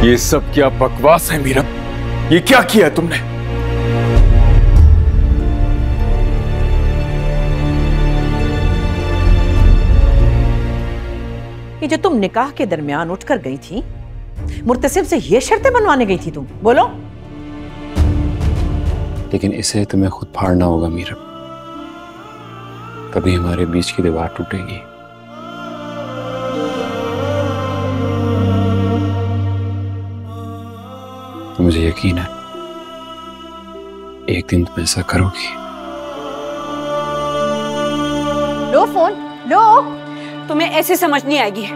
ये सब क्या बकवास है मीरा? ये क्या किया है तुमने? ये जो तुम निकाह के दरमियान उठकर गई थी मुर्तसिब से ये शर्तें बनवाने गई थी तुम बोलो। लेकिन इसे तुम्हें खुद फाड़ना होगा मीरा। तभी हमारे बीच की दीवार टूटेगी। तो मुझे यकीन है, एक दिन तुम ऐसा करोगी। लो फ़ोन, लो। तुम्हें ऐसे समझ नहीं आएगी।